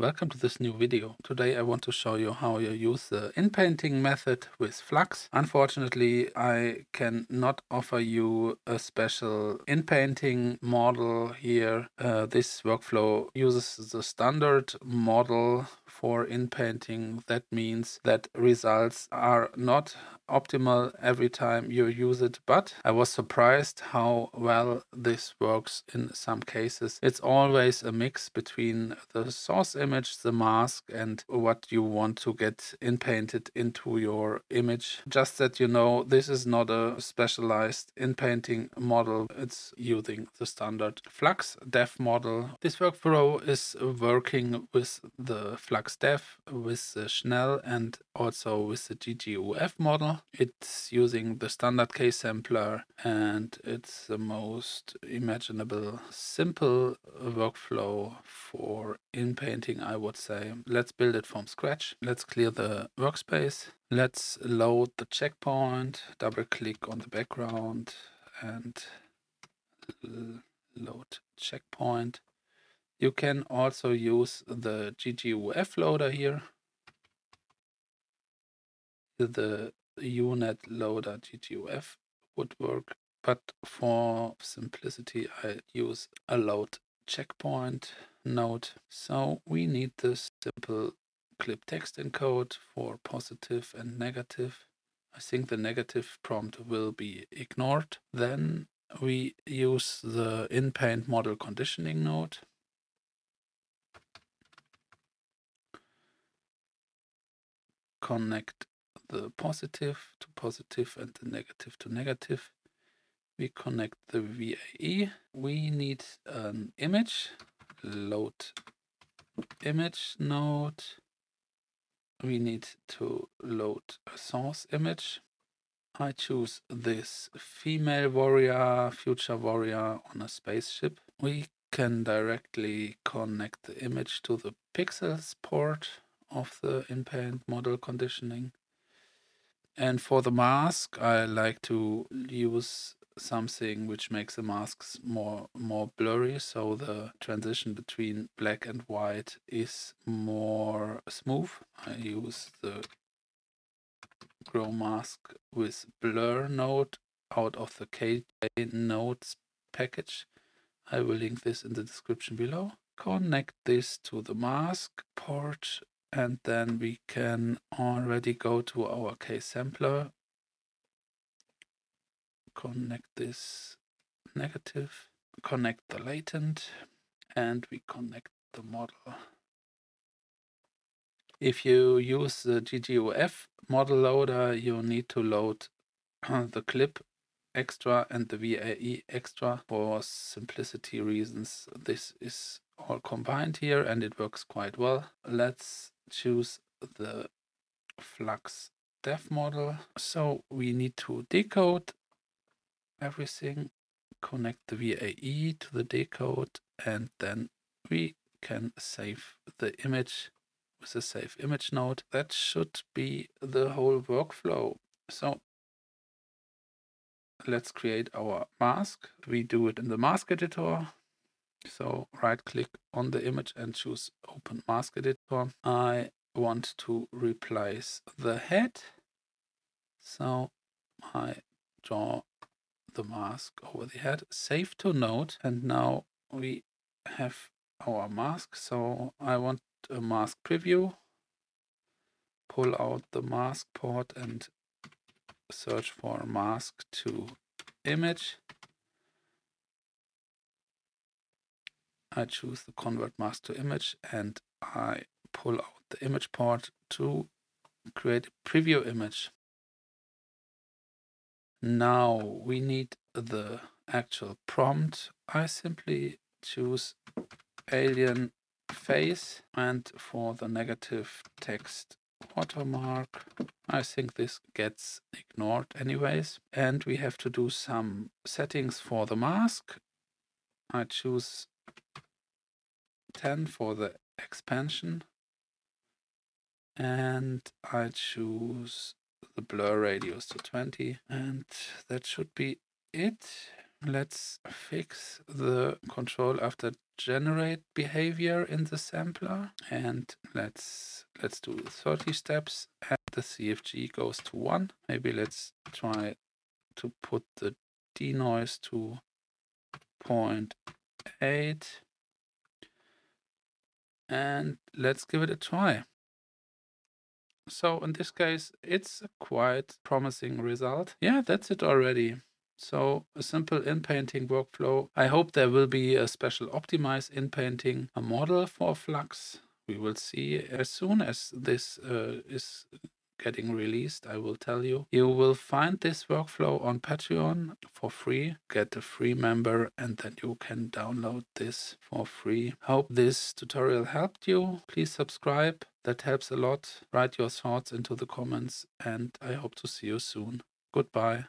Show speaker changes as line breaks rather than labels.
welcome to this new video. Today I want to show you how you use the inpainting method with Flux. Unfortunately, I can not offer you a special inpainting model here. Uh, this workflow uses the standard model for inpainting. That means that results are not optimal every time you use it, but I was surprised how well this works in some cases. It's always a mix between the source image, the mask, and what you want to get inpainted into your image. Just that you know, this is not a specialized inpainting model, it's using the standard Flux Dev model. This workflow is working with the Flux Dev, with the Schnell, and also with the GGUF model. It's using the standard K sampler and it's the most imaginable simple workflow for inpainting, I would say. Let's build it from scratch. Let's clear the workspace. Let's load the checkpoint, double click on the background and load checkpoint. You can also use the GGUF loader here the UNet loader GGUF would work, but for simplicity, I use a load checkpoint node. So we need this simple clip text encode for positive and negative. I think the negative prompt will be ignored. Then we use the inpaint model conditioning node. Connect the positive to positive and the negative to negative. We connect the VAE. We need an image, load image node. We need to load a source image. I choose this female warrior, future warrior on a spaceship. We can directly connect the image to the pixels port of the inpaint model conditioning. And for the mask, I like to use something which makes the masks more more blurry. So the transition between black and white is more smooth. I use the grow mask with blur node out of the KJ nodes package. I will link this in the description below. Connect this to the mask port and then we can already go to our K sampler, connect this negative, connect the latent, and we connect the model. If you use the GGUF model loader, you need to load uh, the clip extra and the VAE extra. For simplicity reasons, this is all combined here and it works quite well. Let's choose the flux dev model. So we need to decode everything, connect the VAE to the decode, and then we can save the image with a save image node. That should be the whole workflow. So let's create our mask. We do it in the mask editor. So right click on the image and choose open mask editor. I want to replace the head. So I draw the mask over the head, save to node. And now we have our mask. So I want a mask preview. Pull out the mask port and search for mask to image. I choose the convert mask to image and I pull out the image port to create a preview image. Now we need the actual prompt. I simply choose alien face and for the negative text watermark. I think this gets ignored anyways. And we have to do some settings for the mask. I choose 10 for the expansion. And I choose the blur radius to 20. And that should be it. let's fix the control after generate behavior in the sampler and let's let's do 30 steps and the CFG goes to 1. Maybe let's try to put the denoise to 0.8 and let's give it a try. So in this case, it's a quite promising result. Yeah, that's it already. So a simple inpainting workflow. I hope there will be a special optimized inpainting a model for Flux. We will see as soon as this uh, is getting released, I will tell you. You will find this workflow on Patreon for free. Get a free member and then you can download this for free. Hope this tutorial helped you. Please subscribe. That helps a lot. Write your thoughts into the comments and I hope to see you soon. Goodbye.